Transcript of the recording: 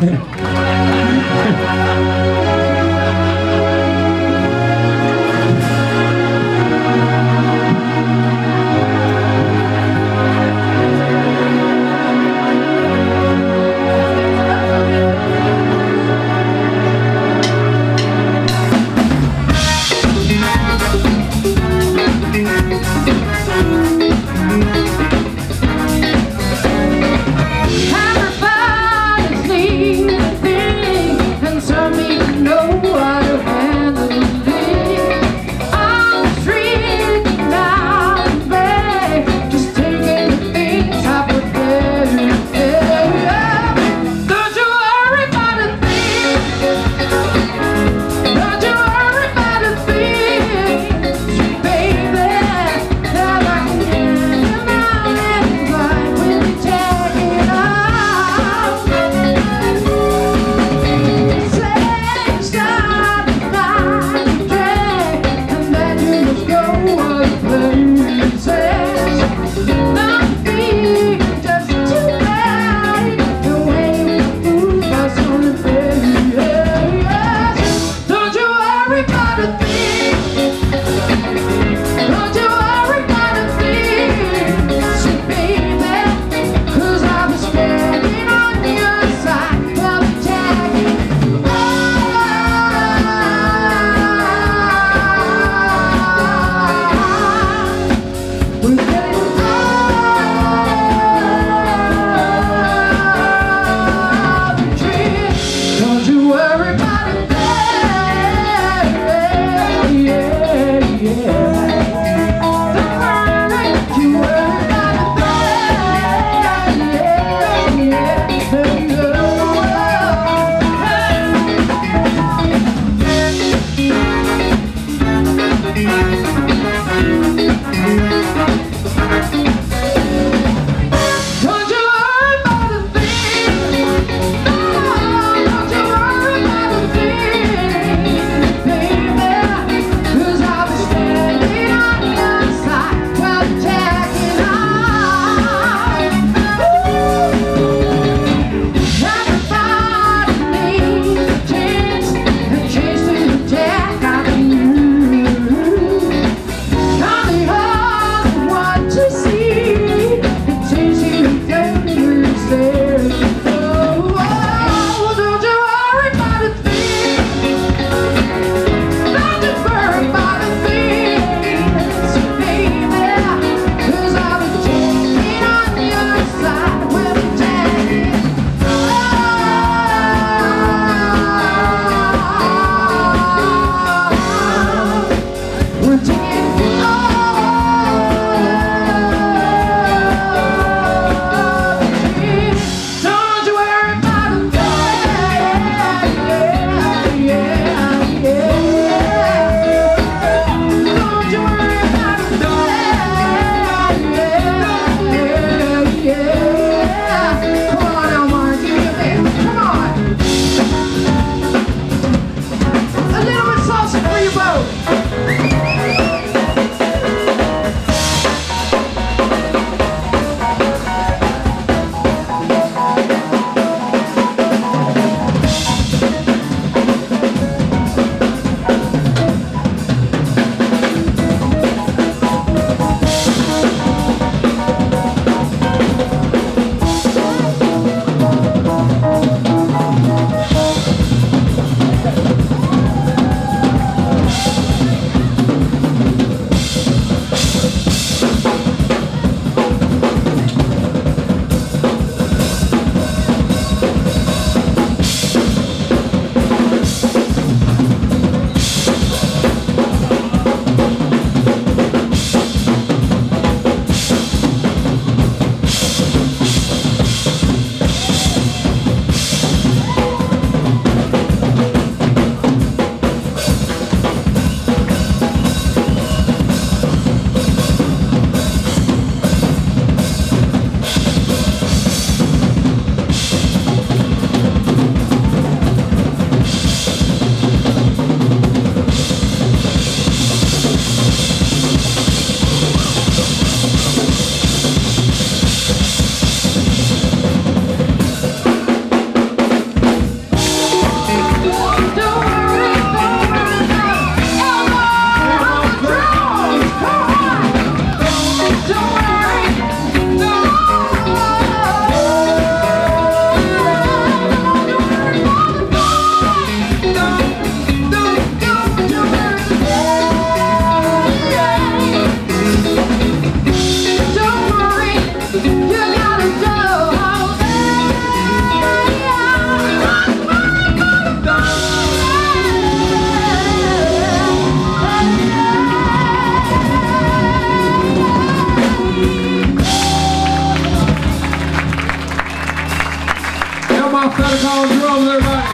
Música